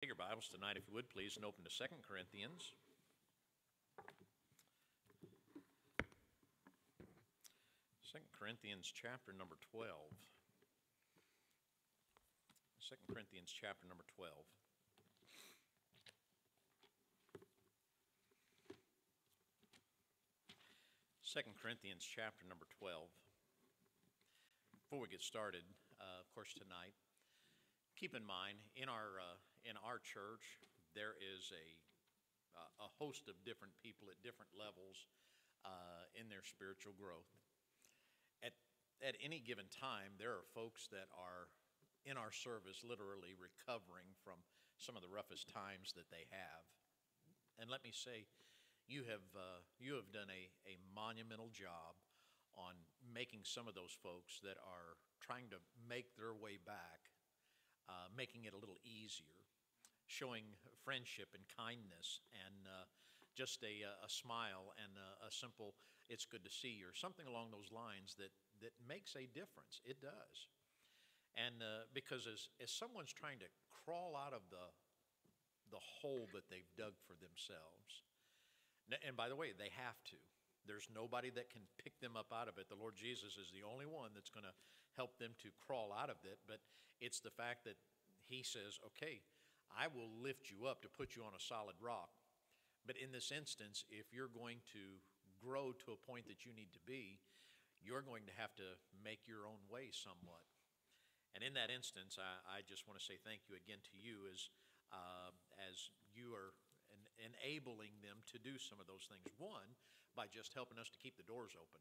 Take your Bibles tonight, if you would, please, and open to 2 Corinthians. Second Corinthians chapter number 12. 2 Corinthians chapter number 12. Second Corinthians chapter number 12. Before we get started, uh, of course, tonight, keep in mind in our uh, in our church there is a uh, a host of different people at different levels uh, in their spiritual growth. At at any given time, there are folks that are in our service literally recovering from some of the roughest times that they have. And let me say, you have uh, you have done a, a monumental job on making some of those folks that are trying to make their way back uh, making it a little easier, showing friendship and kindness and uh, just a, a, smile and a, a, simple, it's good to see you, or something along those lines that, that makes a difference. It does. And uh, because as, as someone's trying to crawl out of the, the hole that they've dug for themselves, and by the way, they have to. There's nobody that can pick them up out of it. The Lord Jesus is the only one that's going to help them to crawl out of it. But it's the fact that He says, okay, I will lift you up to put you on a solid rock. But in this instance, if you're going to grow to a point that you need to be, you're going to have to make your own way somewhat. And in that instance, I, I just want to say thank you again to you as, uh, as you are en- enabling them to do some of those things. One, by just helping us to keep the doors open.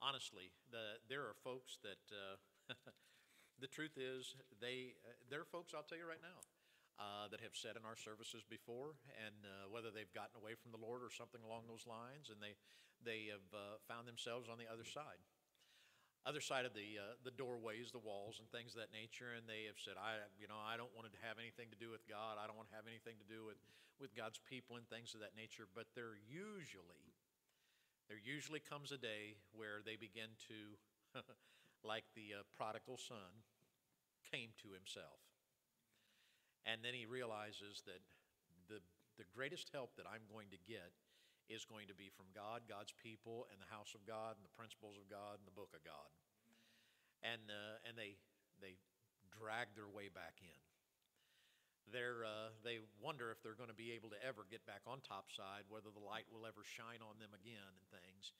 Honestly, the, there are folks that, uh, the truth is, they, uh, there are folks, I'll tell you right now, uh, that have said in our services before, and uh, whether they've gotten away from the Lord or something along those lines, and they, they have uh, found themselves on the other side other side of the uh, the doorways, the walls, and things of that nature, and they have said, "I, you know, I don't want to have anything to do with God. I don't want to have anything to do with with God's people and things of that nature." But there usually, there usually comes a day where they begin to, like the uh, prodigal son, came to himself, and then he realizes that the the greatest help that I'm going to get is going to be from God, God's people, and the house of God, and the principles of God, and the book of God. And, uh, and they, they drag their way back in. They're, uh, they wonder if they're going to be able to ever get back on top side, whether the light will ever shine on them again and things.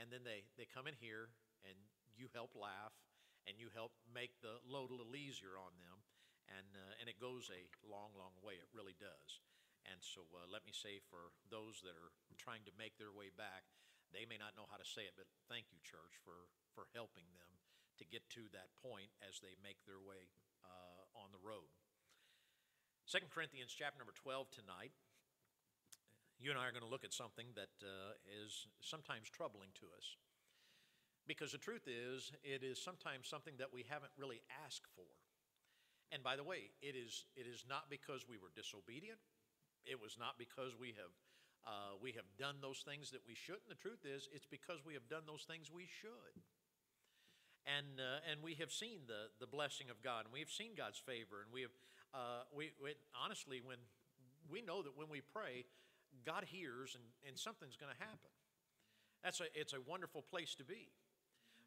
And then they, they come in here, and you help laugh, and you help make the load a little easier on them. And, uh, and it goes a long, long way. It really does. And so uh, let me say for those that are trying to make their way back, they may not know how to say it, but thank you, church, for, for helping them to get to that point as they make their way uh, on the road. Second Corinthians chapter number 12 tonight. You and I are going to look at something that uh, is sometimes troubling to us. Because the truth is, it is sometimes something that we haven't really asked for. And by the way, it is, it is not because we were disobedient it was not because we have, uh, we have done those things that we shouldn't. The truth is, it's because we have done those things we should. And, uh, and we have seen the, the blessing of God, and we have seen God's favor. And we have, uh, we, we, honestly, when we know that when we pray, God hears and, and something's going to happen. That's a, it's a wonderful place to be.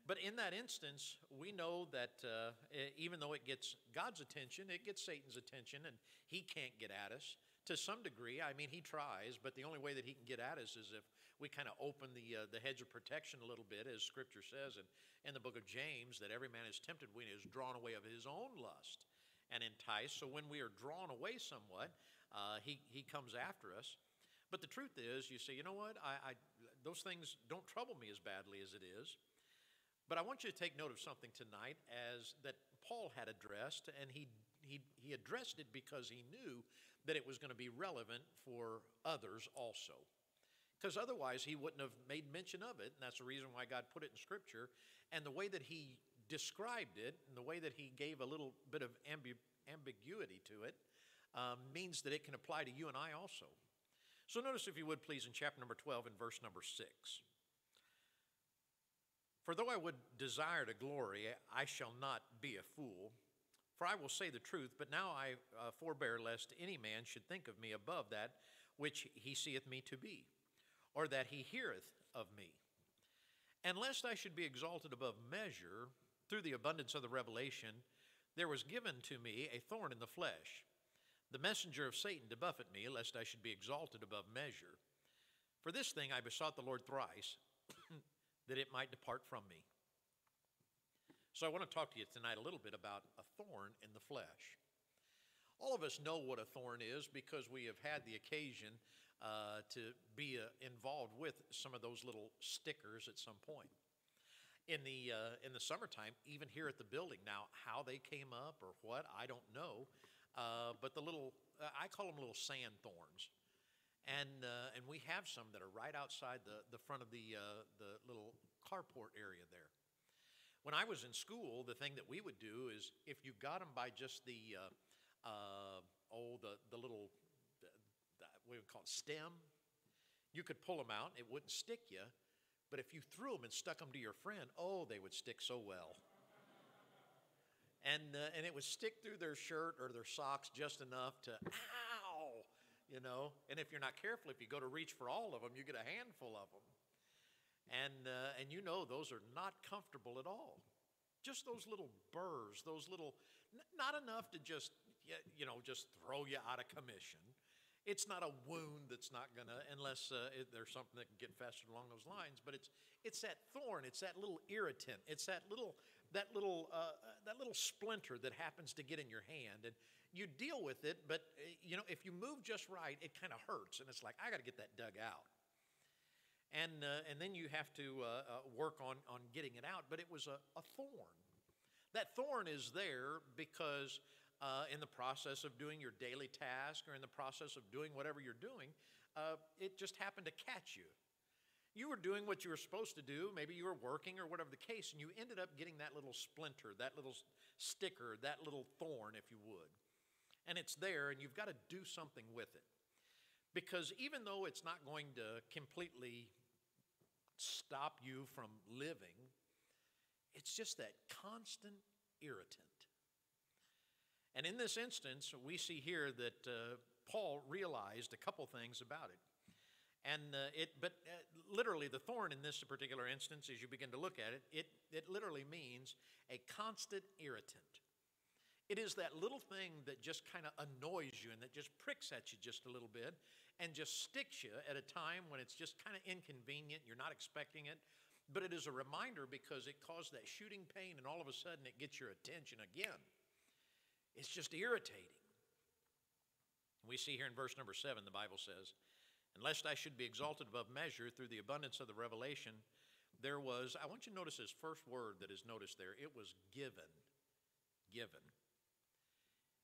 But in that instance, we know that uh, even though it gets God's attention, it gets Satan's attention, and he can't get at us to some degree. I mean, he tries, but the only way that he can get at us is if we kind of open the, uh, the hedge of protection a little bit, as Scripture says in, in the book of James, that every man is tempted when he is drawn away of his own lust and enticed. So when we are drawn away somewhat, uh, he, he comes after us. But the truth is, you say, you know what? I, I, those things don't trouble me as badly as it is. But I want you to take note of something tonight as that Paul had addressed, and he he, he addressed it because he knew that it was going to be relevant for others also. Because otherwise, he wouldn't have made mention of it, and that's the reason why God put it in Scripture. And the way that he described it, and the way that he gave a little bit of ambi- ambiguity to it, um, means that it can apply to you and I also. So, notice, if you would please, in chapter number 12 and verse number 6. For though I would desire to glory, I shall not be a fool For I will say the truth, but now I uh, forbear lest any man should think of me above that which he seeth me to be, or that he heareth of me. And lest I should be exalted above measure through the abundance of the revelation, there was given to me a thorn in the flesh, the messenger of Satan to buffet me, lest I should be exalted above measure. For this thing I besought the Lord thrice, that it might depart from me. So I want to talk to you tonight a little bit about a thorn in the flesh. All of us know what a thorn is because we have had the occasion uh, to be uh, involved with some of those little stickers at some point. In the, uh, in the summertime, even here at the building, now how they came up or what, I don't know. Uh, but the little, uh, I call them little sand thorns. And, uh, and we have some that are right outside the, the front of the, the little carport area there. When I was in school, the thing that we would do is if you got them by just the, uh, uh, oh, the, the little, the, the, we would call it stem, you could pull them out, it wouldn't stick you. But if you threw them and stuck them to your friend, oh, they would stick so well. And, uh, and it would stick through their shirt or their socks just enough to, ow, you know. And if you're not careful, if you go to reach for all of them, you get a handful of them. And, uh, and you know those are not comfortable at all. Just those little burrs, those little, not enough to just, you know, just throw you out of commission. It's not a wound that's not gonna, unless uh, it, there's something that can get festered along those lines. But it's it's that thorn, it's that little irritant, it's that little that little uh, that little splinter that happens to get in your hand, and you deal with it. But uh, you know, if you move just right, it kind of hurts, and it's like I got to get that dug out and, uh, and then you have to uh, uh, work on, on getting it out. But it was a, a thorn. That thorn is there because uh, in the process of doing your daily task or in the process of doing whatever you're doing, uh, it just happened to catch you. You were doing what you were supposed to do, maybe you were working or whatever the case, and you ended up getting that little splinter, that little sticker, that little thorn, if you would. And it's there, and you've got to do something with it. Because even though it's not going to completely stop you from living. It's just that constant irritant. And in this instance, we see here that uh, Paul realized a couple things about it. And uh, it, but uh, literally, the thorn in this particular instance, as you begin to look at it, it, it literally means a constant irritant. It is that little thing that just kind of annoys you and that just pricks at you just a little bit and just sticks you at a time when it's just kind of inconvenient, you're not expecting it. But it is a reminder because it caused that shooting pain and all of a sudden it gets your attention again. It's just irritating. We see here in verse number seven, the Bible says, Unless I should be exalted above measure through the abundance of the revelation, there was, I want you to notice this first word that is noticed there. It was given. Given.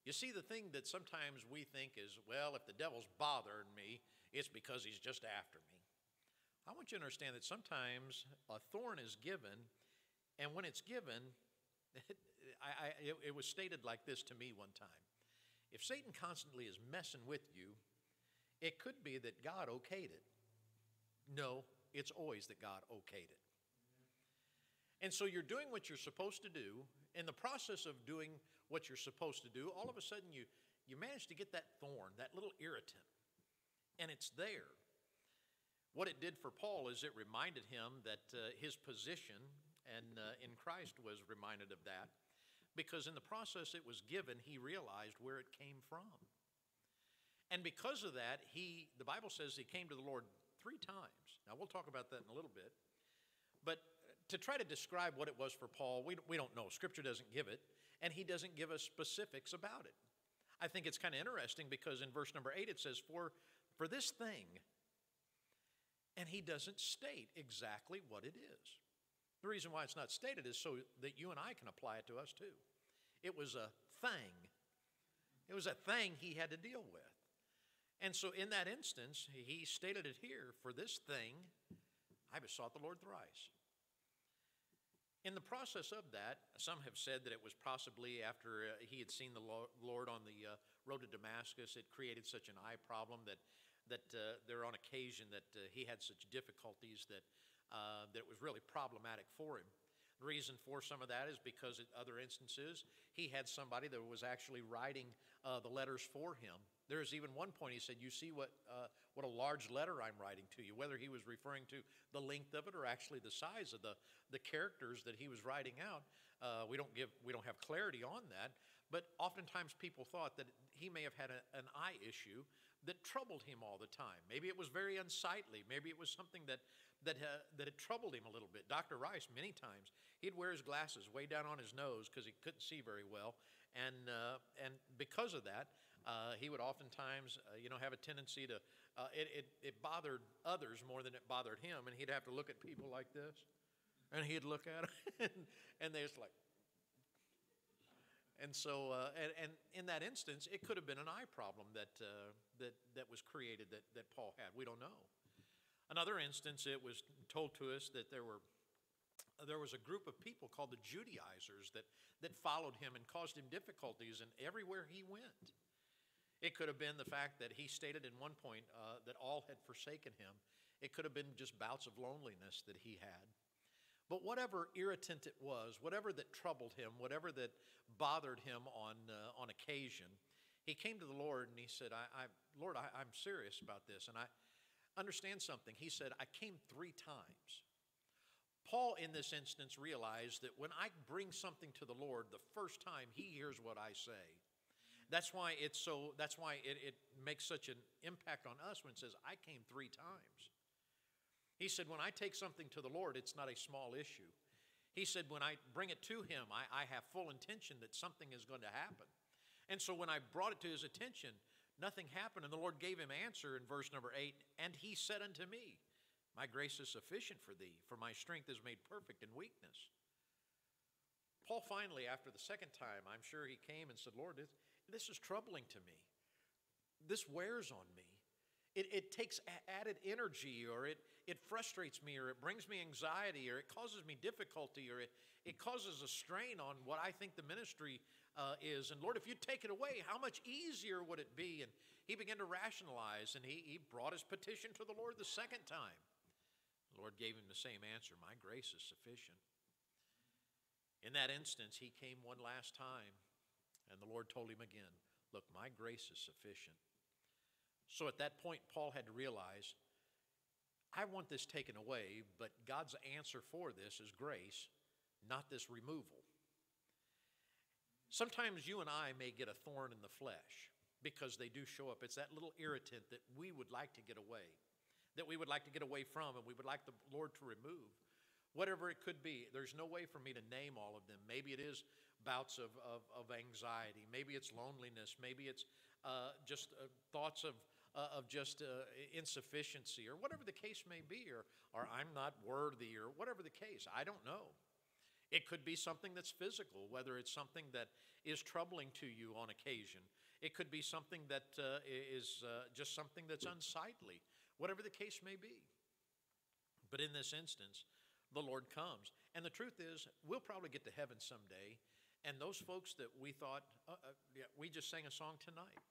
You see, the thing that sometimes we think is, well, if the devil's bothering me, it's because he's just after me. I want you to understand that sometimes a thorn is given, and when it's given, it, I, I, it, it was stated like this to me one time. If Satan constantly is messing with you, it could be that God okayed it. No, it's always that God okayed it. And so you're doing what you're supposed to do. In the process of doing what you're supposed to do, all of a sudden you, you manage to get that thorn, that little irritant, and it's there. What it did for Paul is it reminded him that uh, his position and uh, in Christ was reminded of that because in the process it was given, he realized where it came from. And because of that, he the Bible says he came to the Lord three times. Now we'll talk about that in a little bit. But to try to describe what it was for Paul, we, we don't know. Scripture doesn't give it and he doesn't give us specifics about it. I think it's kind of interesting because in verse number 8 it says, For, for this thing, and he doesn't state exactly what it is. The reason why it's not stated is so that you and I can apply it to us too. It was a thing, it was a thing he had to deal with. And so in that instance, he stated it here for this thing, I besought the Lord thrice. In the process of that, some have said that it was possibly after uh, he had seen the Lord on the uh, road to Damascus, it created such an eye problem that, that uh, there on occasion that uh, he had such difficulties that, uh, that it was really problematic for him. The reason for some of that is because in other instances, he had somebody that was actually writing uh, the letters for him. There's even one point he said, You see what, what a large letter I'm writing to you, whether he was referring to the length of it or actually the size of the, the characters that he was writing out. Uh, we, don't give, we don't have clarity on that, but oftentimes people thought that he may have had a, an eye issue that troubled him all the time. Maybe it was very unsightly. Maybe it was something that, that, uh, that had troubled him a little bit. Dr. Rice, many times, he'd wear his glasses way down on his nose because he couldn't see very well. And, uh, and because of that, uh, he would oftentimes, uh, you know, have a tendency to, uh, it, it, it bothered others more than it bothered him. And he'd have to look at people like this. And he'd look at them, and, and they're just like, and so, uh, and, and, in that instance, it could have been an eye problem that, uh, that, that was created that, that Paul had. We don't know. Another instance, it was told to us that there, were, there was a group of people called the Judaizers that, that followed him and caused him difficulties and everywhere he went. It could have been the fact that he stated in one point uh, that all had forsaken him. It could have been just bouts of loneliness that he had. But whatever irritant it was, whatever that troubled him, whatever that bothered him on, uh, on occasion, he came to the Lord and he said, I, I, Lord, I, I'm serious about this. And I understand something. He said, I came three times. Paul, in this instance, realized that when I bring something to the Lord the first time, he hears what I say. That's why it's so, that's why it, it makes such an impact on us when it says, I came three times. He said, When I take something to the Lord, it's not a small issue. He said, When I bring it to Him, I, I have full intention that something is going to happen. And so when I brought it to His attention, nothing happened. And the Lord gave him answer in verse number eight, and He said unto me, My grace is sufficient for thee, for my strength is made perfect in weakness. Paul finally, after the second time, I'm sure he came and said, Lord, this, is troubling to me. This wears on me. It, it takes added energy, or it, it frustrates me, or it brings me anxiety, or it causes me difficulty, or it, it causes a strain on what I think the ministry uh, is. And Lord, if you take it away, how much easier would it be? And he began to rationalize, and he, he brought his petition to the Lord the second time. The Lord gave him the same answer My grace is sufficient. In that instance, he came one last time, and the Lord told him again, Look, my grace is sufficient. So at that point, Paul had to realize I want this taken away, but God's answer for this is grace, not this removal. Sometimes you and I may get a thorn in the flesh because they do show up. It's that little irritant that we would like to get away, that we would like to get away from, and we would like the Lord to remove. Whatever it could be, there's no way for me to name all of them. Maybe it is bouts of, of, of anxiety, maybe it's loneliness, maybe it's uh, just uh, thoughts of uh, of just uh, insufficiency or whatever the case may be, or, or I'm not worthy or whatever the case. I don't know. It could be something that's physical, whether it's something that is troubling to you on occasion. It could be something that uh, is uh, just something that's unsightly, whatever the case may be. But in this instance, the Lord comes. And the truth is, we'll probably get to heaven someday. And those folks that we thought, uh, uh, yeah, we just sang a song tonight.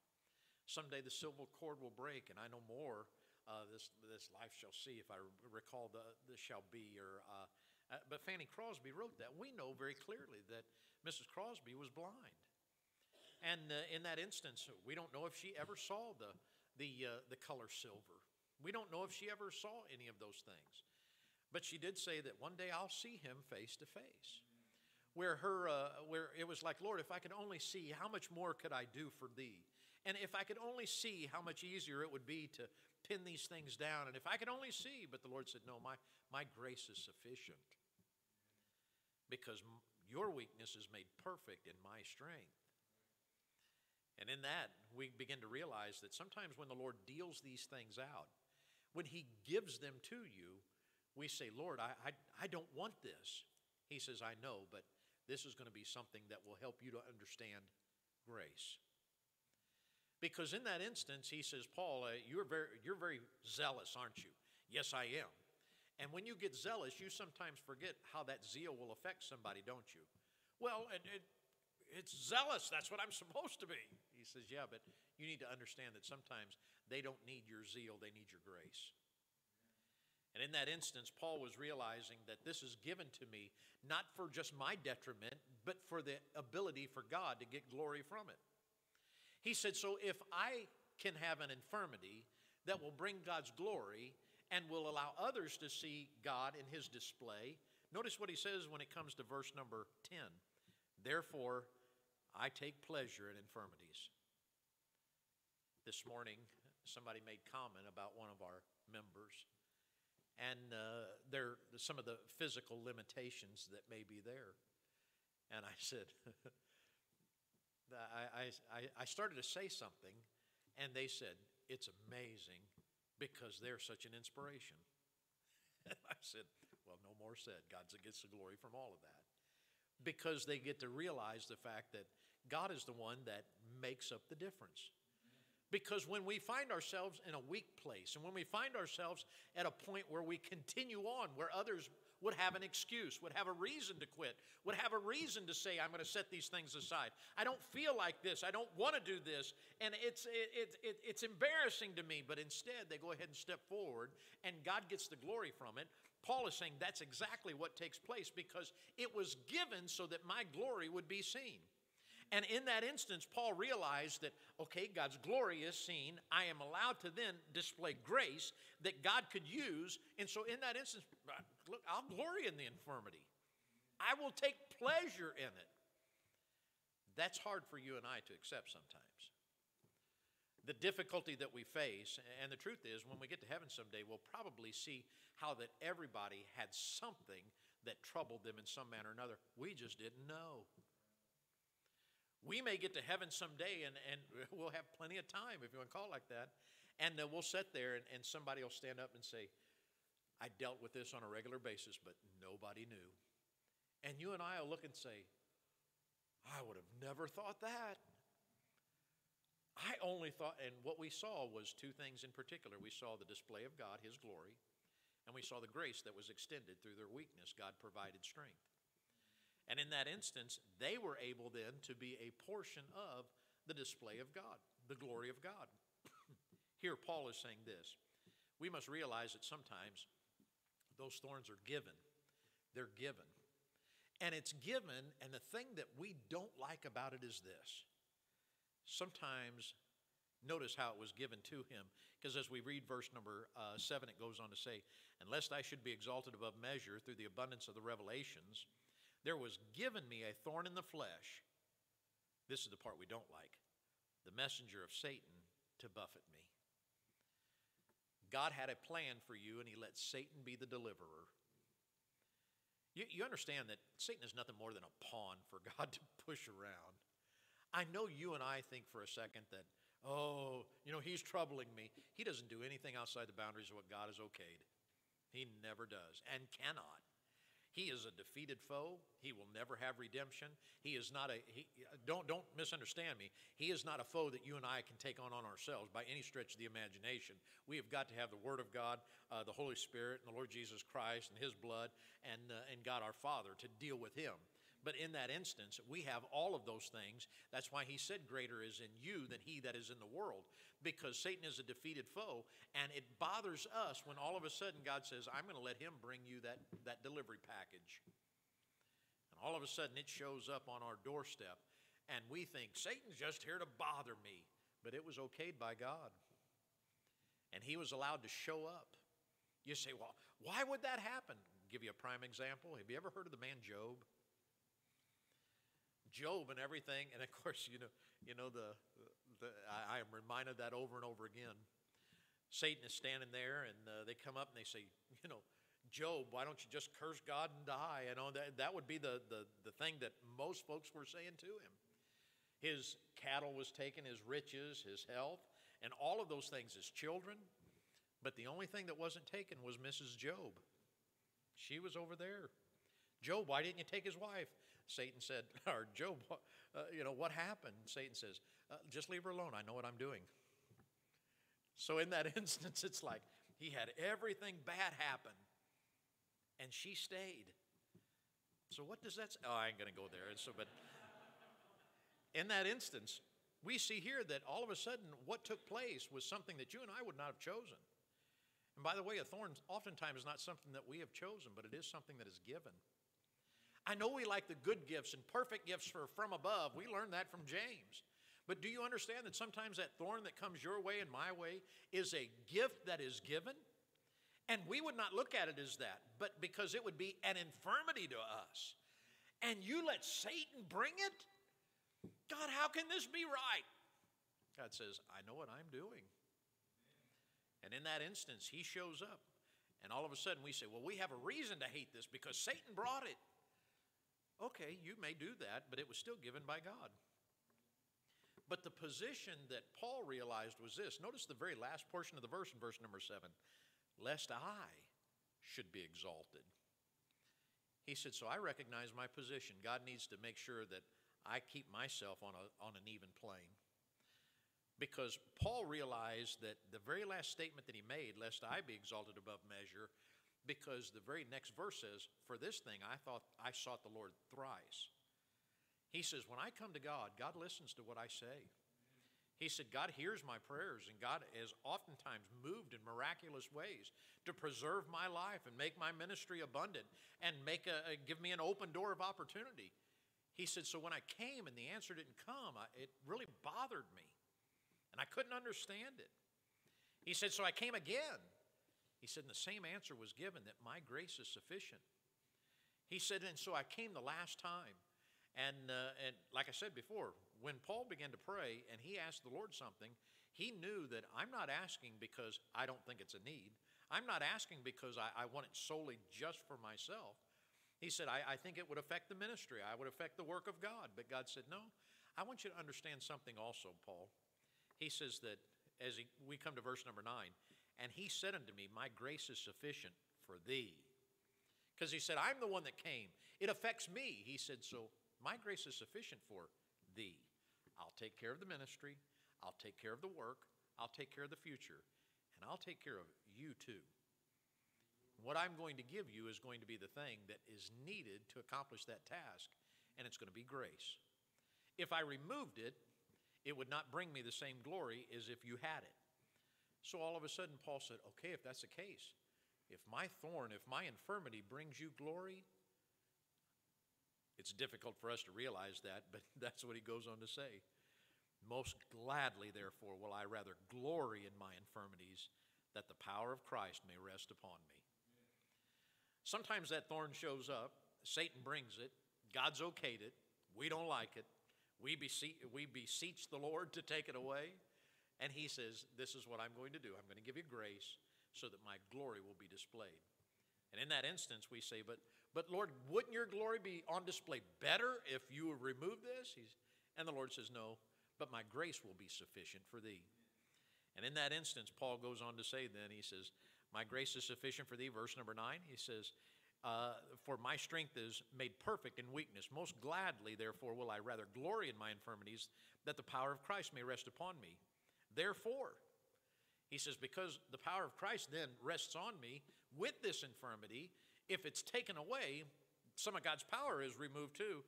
Someday the silver cord will break, and I no more. Uh, this this life shall see, if I recall the this shall be. Or uh, uh, but Fanny Crosby wrote that. We know very clearly that Mrs. Crosby was blind, and uh, in that instance, we don't know if she ever saw the the the color silver. We don't know if she ever saw any of those things, but she did say that one day I'll see him face to face where her uh, where it was like lord if i could only see how much more could i do for thee and if I could only see how much easier it would be to pin these things down, and if I could only see, but the Lord said, No, my, my grace is sufficient because your weakness is made perfect in my strength. And in that, we begin to realize that sometimes when the Lord deals these things out, when He gives them to you, we say, Lord, I, I, I don't want this. He says, I know, but this is going to be something that will help you to understand grace. Because in that instance, he says, Paul, uh, you're, very, you're very zealous, aren't you? Yes, I am. And when you get zealous, you sometimes forget how that zeal will affect somebody, don't you? Well, it, it, it's zealous. That's what I'm supposed to be. He says, Yeah, but you need to understand that sometimes they don't need your zeal, they need your grace. And in that instance, Paul was realizing that this is given to me not for just my detriment, but for the ability for God to get glory from it. He said, So if I can have an infirmity that will bring God's glory and will allow others to see God in his display, notice what he says when it comes to verse number 10. Therefore, I take pleasure in infirmities. This morning, somebody made comment about one of our members and uh, there some of the physical limitations that may be there. And I said, I, I, I started to say something, and they said, It's amazing because they're such an inspiration. And I said, Well, no more said. God gets the glory from all of that. Because they get to realize the fact that God is the one that makes up the difference. Because when we find ourselves in a weak place and when we find ourselves at a point where we continue on, where others would have an excuse, would have a reason to quit, would have a reason to say, I'm going to set these things aside. I don't feel like this. I don't want to do this. And it's, it, it, it's embarrassing to me. But instead, they go ahead and step forward, and God gets the glory from it. Paul is saying that's exactly what takes place because it was given so that my glory would be seen. And in that instance, Paul realized that, okay, God's glory is seen. I am allowed to then display grace that God could use. And so, in that instance, uh, look, I'll glory in the infirmity, I will take pleasure in it. That's hard for you and I to accept sometimes. The difficulty that we face, and the truth is, when we get to heaven someday, we'll probably see how that everybody had something that troubled them in some manner or another. We just didn't know. We may get to heaven someday and, and we'll have plenty of time, if you want to call it like that. And we'll sit there and, and somebody will stand up and say, I dealt with this on a regular basis, but nobody knew. And you and I will look and say, I would have never thought that. I only thought, and what we saw was two things in particular. We saw the display of God, His glory, and we saw the grace that was extended through their weakness. God provided strength. And in that instance, they were able then to be a portion of the display of God, the glory of God. Here, Paul is saying this we must realize that sometimes those thorns are given. They're given. And it's given, and the thing that we don't like about it is this. Sometimes, notice how it was given to him, because as we read verse number uh, 7, it goes on to say, Unless I should be exalted above measure through the abundance of the revelations, there was given me a thorn in the flesh. This is the part we don't like the messenger of Satan to buffet me. God had a plan for you, and He let Satan be the deliverer. You, you understand that Satan is nothing more than a pawn for God to push around. I know you and I think for a second that, oh, you know, he's troubling me. He doesn't do anything outside the boundaries of what God has okayed. He never does and cannot. He is a defeated foe. He will never have redemption. He is not a he, don't don't misunderstand me. He is not a foe that you and I can take on on ourselves by any stretch of the imagination. We have got to have the Word of God, uh, the Holy Spirit, and the Lord Jesus Christ, and His blood, and uh, and God our Father to deal with Him. But in that instance, we have all of those things. That's why he said, Greater is in you than he that is in the world, because Satan is a defeated foe. And it bothers us when all of a sudden God says, I'm going to let him bring you that, that delivery package. And all of a sudden it shows up on our doorstep. And we think, Satan's just here to bother me. But it was okayed by God. And he was allowed to show up. You say, well, why would that happen? Give you a prime example. Have you ever heard of the man Job? Job and everything, and of course, you know, you know the, the I, I am reminded of that over and over again. Satan is standing there, and uh, they come up and they say, you know, Job, why don't you just curse God and die? You know, that, that would be the, the, the thing that most folks were saying to him. His cattle was taken, his riches, his health, and all of those things, his children. But the only thing that wasn't taken was Mrs. Job. She was over there. Job, why didn't you take his wife? Satan said, or Job, uh, you know, what happened? Satan says, uh, just leave her alone. I know what I'm doing. So in that instance, it's like he had everything bad happen, and she stayed. So what does that say? Oh, I ain't going to go there. And So, but in that instance, we see here that all of a sudden what took place was something that you and I would not have chosen. And by the way, a thorn oftentimes is not something that we have chosen, but it is something that is given. I know we like the good gifts and perfect gifts from above. We learned that from James. But do you understand that sometimes that thorn that comes your way and my way is a gift that is given? And we would not look at it as that, but because it would be an infirmity to us. And you let Satan bring it? God, how can this be right? God says, I know what I'm doing. And in that instance, he shows up. And all of a sudden we say, well, we have a reason to hate this because Satan brought it. Okay, you may do that, but it was still given by God. But the position that Paul realized was this. Notice the very last portion of the verse in verse number seven lest I should be exalted. He said, So I recognize my position. God needs to make sure that I keep myself on, a, on an even plane. Because Paul realized that the very last statement that he made, lest I be exalted above measure, because the very next verse says, For this thing I thought I sought the Lord thrice. He says, When I come to God, God listens to what I say. He said, God hears my prayers, and God has oftentimes moved in miraculous ways to preserve my life and make my ministry abundant and make a, give me an open door of opportunity. He said, So when I came and the answer didn't come, I, it really bothered me. And I couldn't understand it. He said, So I came again. He said, And the same answer was given that my grace is sufficient. He said, And so I came the last time. And, uh, and like I said before, when Paul began to pray and he asked the Lord something, he knew that I'm not asking because I don't think it's a need. I'm not asking because I, I want it solely just for myself. He said, I, I think it would affect the ministry. I would affect the work of God. But God said, No, I want you to understand something also, Paul. He says that as he, we come to verse number nine, and he said unto me, My grace is sufficient for thee. Because he said, I'm the one that came. It affects me. He said, So my grace is sufficient for thee. I'll take care of the ministry, I'll take care of the work, I'll take care of the future, and I'll take care of you too. What I'm going to give you is going to be the thing that is needed to accomplish that task, and it's going to be grace. If I removed it, it would not bring me the same glory as if you had it. So all of a sudden, Paul said, Okay, if that's the case, if my thorn, if my infirmity brings you glory, it's difficult for us to realize that, but that's what he goes on to say. Most gladly, therefore, will I rather glory in my infirmities, that the power of Christ may rest upon me. Sometimes that thorn shows up, Satan brings it, God's okayed it, we don't like it, we beseech, we beseech the Lord to take it away, and he says, This is what I'm going to do. I'm going to give you grace so that my glory will be displayed. And in that instance, we say, But but Lord, wouldn't your glory be on display better if you would remove this? He's, and the Lord says, No, but my grace will be sufficient for thee. And in that instance, Paul goes on to say, then, he says, My grace is sufficient for thee. Verse number nine, he says, uh, For my strength is made perfect in weakness. Most gladly, therefore, will I rather glory in my infirmities, that the power of Christ may rest upon me. Therefore, he says, Because the power of Christ then rests on me with this infirmity, if it's taken away, some of God's power is removed too,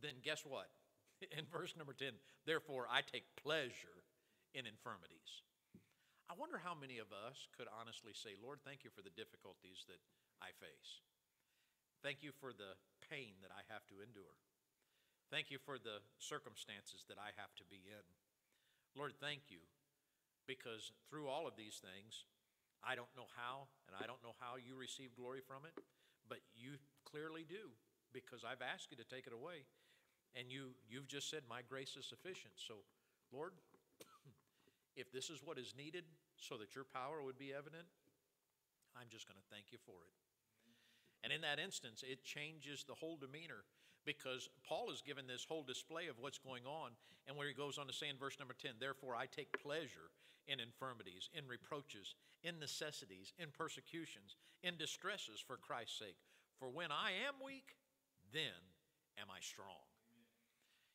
then guess what? In verse number 10, therefore I take pleasure in infirmities. I wonder how many of us could honestly say, Lord, thank you for the difficulties that I face. Thank you for the pain that I have to endure. Thank you for the circumstances that I have to be in. Lord, thank you because through all of these things, I don't know how, and I don't know how you receive glory from it, but you clearly do because I've asked you to take it away. And you, you've just said, My grace is sufficient. So, Lord, if this is what is needed so that your power would be evident, I'm just going to thank you for it. And in that instance, it changes the whole demeanor because Paul is given this whole display of what's going on. And where he goes on to say in verse number 10, Therefore I take pleasure in infirmities, in reproaches, in necessities, in persecutions, in distresses for Christ's sake. For when I am weak, then am I strong.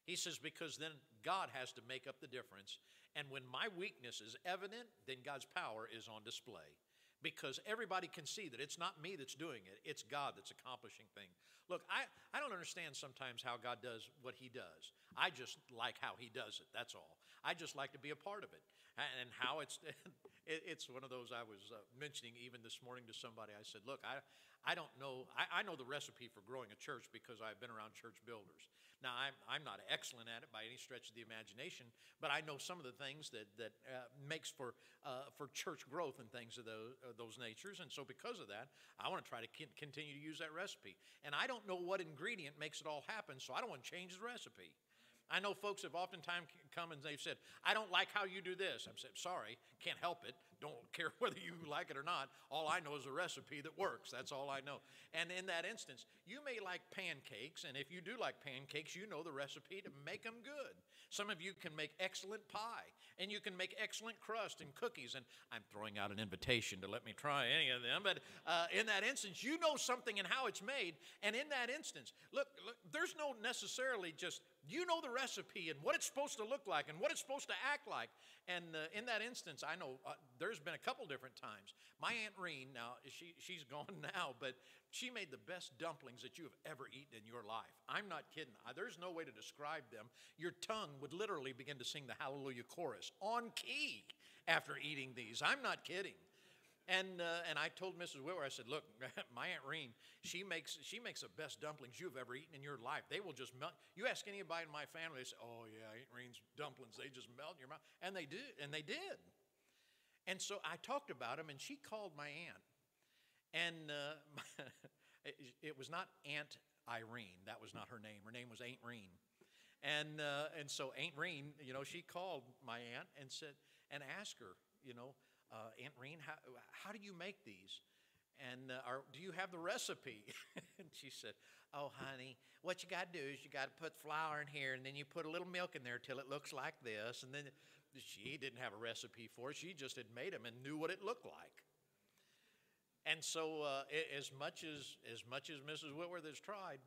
He says, because then God has to make up the difference. And when my weakness is evident, then God's power is on display. because everybody can see that it's not me that's doing it, it's God that's accomplishing things. Look, I, I don't understand sometimes how God does what He does. I just like how He does it, that's all. I just like to be a part of it. And how it's, it's one of those I was uh, mentioning even this morning to somebody. I said, Look, I, I don't know, I, I know the recipe for growing a church because I've been around church builders. Now, I'm, I'm not excellent at it by any stretch of the imagination, but I know some of the things that, that uh, makes for, uh, for church growth and things of those, uh, those natures. And so because of that, I want to try to continue to use that recipe. And I don't know what ingredient makes it all happen, so I don't want to change the recipe. I know folks have oftentimes come and they've said, I don't like how you do this. I've said, sorry, can't help it. Don't care whether you like it or not. All I know is a recipe that works. That's all I know. And in that instance, you may like pancakes, and if you do like pancakes, you know the recipe to make them good. Some of you can make excellent pie, and you can make excellent crust and cookies. And I'm throwing out an invitation to let me try any of them. But uh, in that instance, you know something and how it's made. And in that instance, look, look there's no necessarily just you know the recipe and what it's supposed to look like and what it's supposed to act like. And uh, in that instance, I know uh, there's been a couple different times. My Aunt Reen, now she, she's gone now, but she made the best dumplings that you have ever eaten in your life. I'm not kidding. There's no way to describe them. Your tongue would literally begin to sing the Hallelujah chorus on key after eating these. I'm not kidding. And, uh, and I told Mrs. Whitwer, I said, look, my Aunt Reen, she makes, she makes the best dumplings you've ever eaten in your life. They will just melt. You ask anybody in my family, they say, oh, yeah, Aunt Reen's dumplings, they just melt in your mouth. And they do, and they did. And so I talked about them, and she called my aunt. And uh, it, was not Aunt Irene. That was not her name. Her name was Aunt Reen. And, uh, and so Aunt Reen, you know, she called my aunt and said, and asked her, you know, uh, Aunt Reen, how, how do you make these? And uh, do you have the recipe? and she said, Oh, honey, what you got to do is you got to put flour in here, and then you put a little milk in there till it looks like this. And then she didn't have a recipe for it; she just had made them and knew what it looked like. And so, uh, as much as as much as Mrs. Whitworth has tried,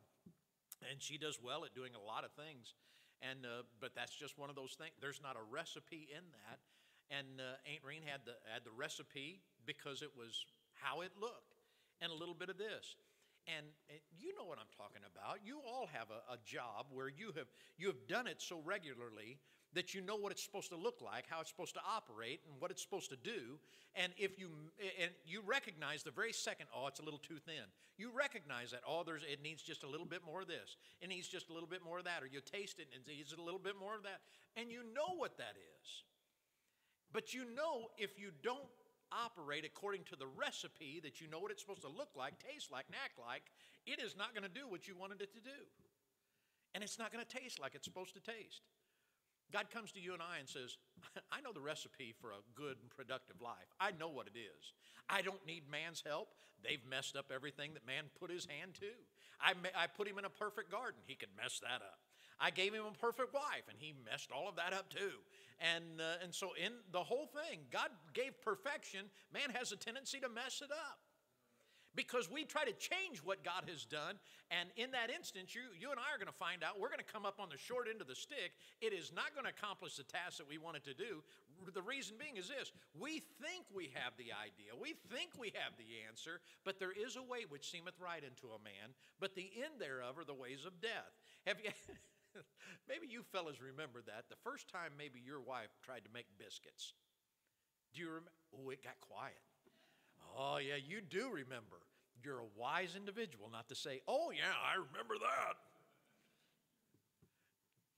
and she does well at doing a lot of things, and uh, but that's just one of those things. There's not a recipe in that. And uh, Aunt Reen had the, had the recipe because it was how it looked, and a little bit of this. And, you know what I'm talking about. You all have a, a job where you have, you have done it so regularly that you know what it's supposed to look like, how it's supposed to operate, and what it's supposed to do. And if you and you recognize the very second, oh, it's a little too thin. You recognize that, oh, there's it needs just a little bit more of this. It needs just a little bit more of that. Or you taste it and it needs a little bit more of that. And you know what that is. But you know if you don't operate according to the recipe that you know what it's supposed to look like, taste like, and act like, it is not going to do what you wanted it to do. And it's not going to taste like it's supposed to taste. God comes to you and I and says, I know the recipe for a good and productive life. I know what it is. I don't need man's help. They've messed up everything that man put his hand to. I, I put him in a perfect garden. He could mess that up. I gave him a perfect wife, and he messed all of that up too. And, uh, and so, in the whole thing, God gave perfection. Man has a tendency to mess it up because we try to change what God has done. And in that instance, you, you and I are going to find out we're going to come up on the short end of the stick. It is not going to accomplish the task that we wanted to do. The reason being is this we think we have the idea, we think we have the answer, but there is a way which seemeth right unto a man, but the end thereof are the ways of death. Have you. maybe you fellas remember that. The first time maybe your wife tried to make biscuits. Do you remember? Oh, it got quiet. Oh, yeah, you do remember. You're a wise individual not to say, oh, yeah, I remember that.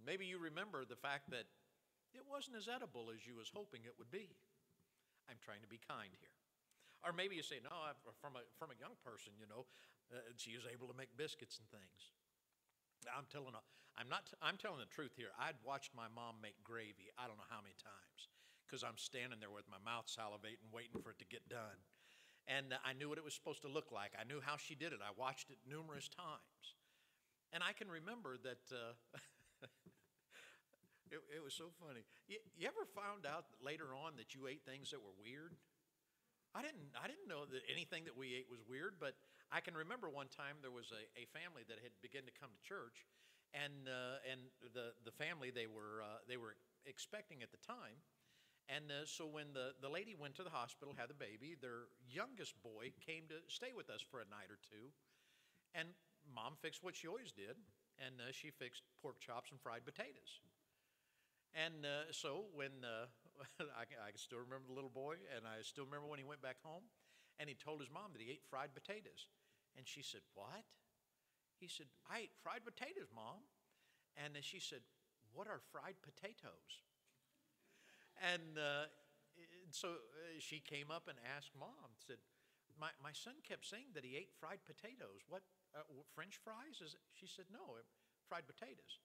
Maybe you remember the fact that it wasn't as edible as you was hoping it would be. I'm trying to be kind here. Or maybe you say, no, from a, from a young person, you know, uh, she was able to make biscuits and things. I'm telling, a, I'm not, I'm telling the truth here. I'd watched my mom make gravy. I don't know how many times because I'm standing there with my mouth salivating, waiting for it to get done. And I knew what it was supposed to look like. I knew how she did it. I watched it numerous times. And I can remember that uh, it, it, was so funny. You, you ever found out later on that you ate things that were weird? I didn't, I didn't know that anything that we ate was weird, but I can remember one time there was a, a family that had begun to come to church, and, uh, and the, the family they were, uh, they were expecting at the time, And uh, so when the, the lady went to the hospital, had the baby, their youngest boy came to stay with us for a night or two. And mom fixed what she always did, and uh, she fixed pork chops and fried potatoes. And uh, so when uh, I, can, I can still remember the little boy, and I still remember when he went back home, and he told his mom that he ate fried potatoes. And she said, What? He said, I ate fried potatoes, mom. And then she said, What are fried potatoes? And uh, so uh, she came up and asked mom, said, my, my son kept saying that he ate fried potatoes. What, uh, French fries? Is? She said, no, fried potatoes.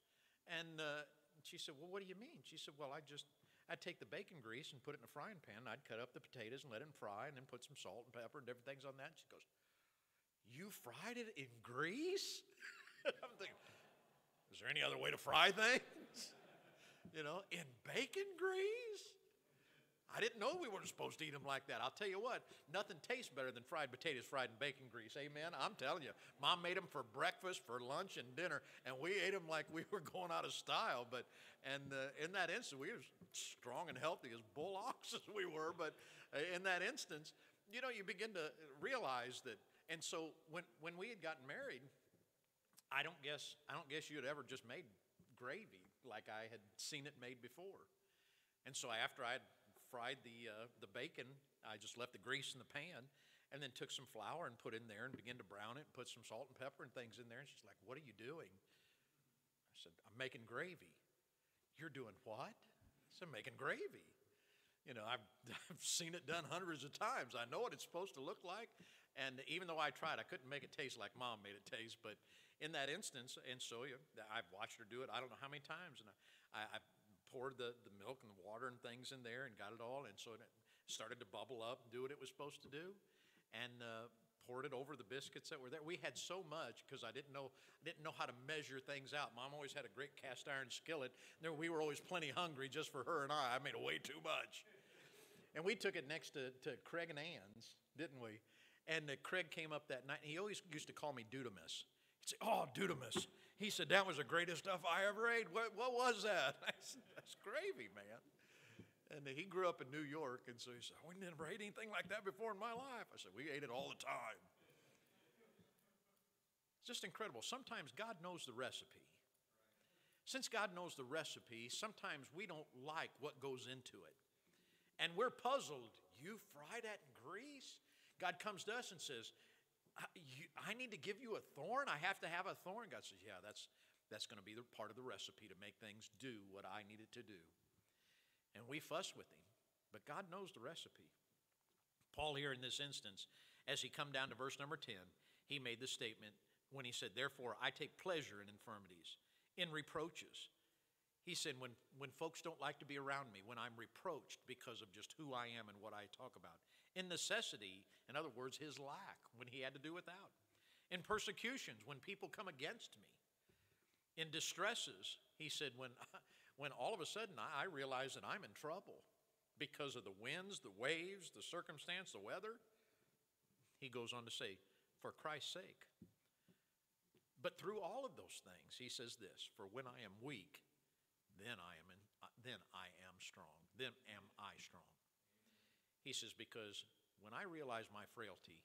And uh, she said, well, what do you mean? She said, well, I just, I'd take the bacon grease and put it in a frying pan. I'd cut up the potatoes and let them fry and then put some salt and pepper and different things on that. She goes, you fried it in grease? I'm thinking, is there any other way to fry things? you know, in bacon grease? I didn't know we weren't supposed to eat them like that. I'll tell you what, nothing tastes better than fried potatoes fried in bacon grease. Amen. I'm telling you, mom made them for breakfast, for lunch, and dinner, and we ate them like we were going out of style. But and uh, in that instance, we were strong and healthy as bull oxes we were. But uh, in that instance, you know, you begin to realize that. And so when when we had gotten married, I don't guess I don't guess you had ever just made gravy like I had seen it made before. And so after I fried the, uh, the bacon, I just left the grease in the pan and then took some flour and put in there and began to brown it and put some salt and pepper and things in there. And she's like, What are you doing? I said, I'm making gravy. You're doing what? I said, making gravy. You know, I've, I've seen it done hundreds of times. I know what it's supposed to look like. And even though I tried, I couldn't make it taste like mom made it taste. But in that instance, and so I've watched her do it I don't know how many times. And I, I poured the, the milk and the water and things in there and got it all. And so it started to bubble up and do what it was supposed to do. And uh, poured it over the biscuits that were there. We had so much because I didn't know I didn't know how to measure things out. Mom always had a great cast iron skillet. There we were always plenty hungry just for her and I. I made way too much. And we took it next to, to Craig and Ann's, didn't we? And uh, Craig came up that night, and he always used to call me Dudamus. He'd say, Oh, Dudamus. He said, That was the greatest stuff I ever ate. What, what was that? I said, That's gravy, man. And he grew up in New York, and so he said, We never ate anything like that before in my life. I said, We ate it all the time. It's just incredible. Sometimes God knows the recipe. Since God knows the recipe, sometimes we don't like what goes into it. And we're puzzled. You fry that in grease? God comes to us and says, I need to give you a thorn? I have to have a thorn? God says, Yeah, that's, that's going to be the part of the recipe to make things do what I need it to do. And we fuss with him, but God knows the recipe. Paul, here in this instance, as he come down to verse number 10, he made the statement when he said, Therefore, I take pleasure in infirmities, in reproaches. He said, when, when folks don't like to be around me, when I'm reproached because of just who I am and what I talk about, in necessity, in other words, his lack, when he had to do without. In persecutions, when people come against me. In distresses, he said, when, when all of a sudden I realize that I'm in trouble because of the winds, the waves, the circumstance, the weather, he goes on to say, for Christ's sake. But through all of those things, he says this, for when I am weak, then I am in, then I am strong. Then am I strong. He says, Because when I realize my frailty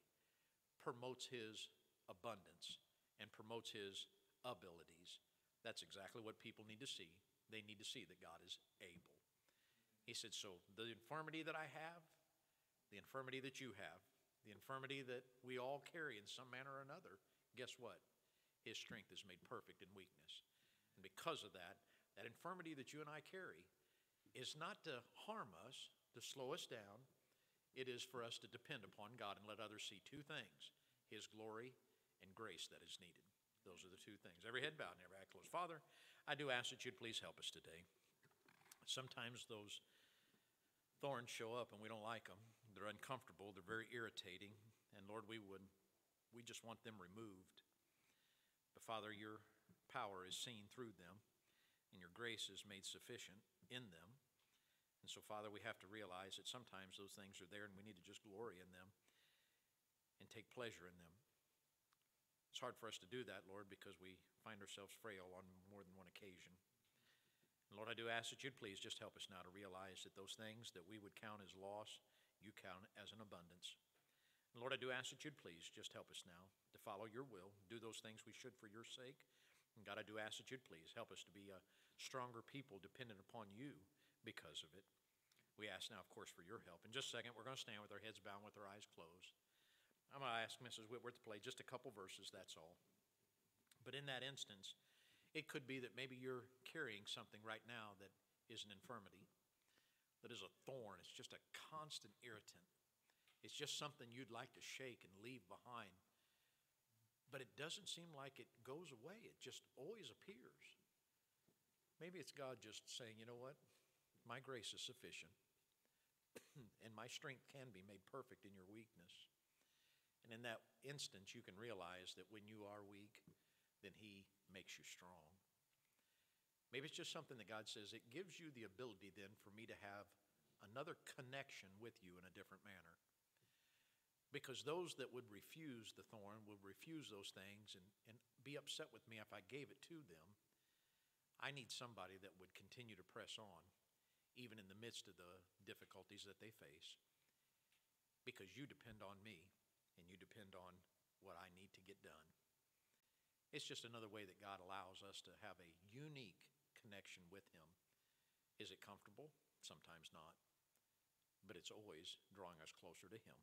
promotes his abundance and promotes his abilities, that's exactly what people need to see. They need to see that God is able. He said, So the infirmity that I have, the infirmity that you have, the infirmity that we all carry in some manner or another, guess what? His strength is made perfect in weakness. And because of that, that infirmity that you and I carry is not to harm us, to slow us down, it is for us to depend upon God and let others see two things His glory and grace that is needed. Those are the two things. Every head bowed and every eye closed. Father, I do ask that you'd please help us today. Sometimes those thorns show up and we don't like them. They're uncomfortable, they're very irritating, and Lord, we would we just want them removed. But Father, your power is seen through them, and your grace is made sufficient in them. And so, Father, we have to realize that sometimes those things are there and we need to just glory in them and take pleasure in them. It's hard for us to do that, Lord, because we find ourselves frail on more than one occasion. Lord, I do ask that you'd please just help us now to realize that those things that we would count as loss, you count as an abundance. And Lord, I do ask that you'd please just help us now to follow your will, do those things we should for your sake. And God, I do ask that you'd please help us to be a stronger people dependent upon you because of it. We ask now, of course, for your help. In just a second, we're going to stand with our heads bowed, with our eyes closed. I'm going to ask Mrs. Whitworth to play just a couple verses, that's all. But in that instance, it could be that maybe you're carrying something right now that is an infirmity, that is a thorn. It's just a constant irritant. It's just something you'd like to shake and leave behind. But it doesn't seem like it goes away, it just always appears. Maybe it's God just saying, you know what? My grace is sufficient, and my strength can be made perfect in your weakness. And in that instance, you can realize that when you are weak, then He makes you strong. Maybe it's just something that God says, it gives you the ability then for me to have another connection with you in a different manner. Because those that would refuse the thorn would refuse those things and, and be upset with me if I gave it to them. I need somebody that would continue to press on, even in the midst of the difficulties that they face. Because you depend on me and you depend on what I need to get done. It's just another way that God allows us to have a unique connection with Him. Is it comfortable? Sometimes not. But it's always drawing us closer to Him.